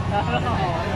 Não.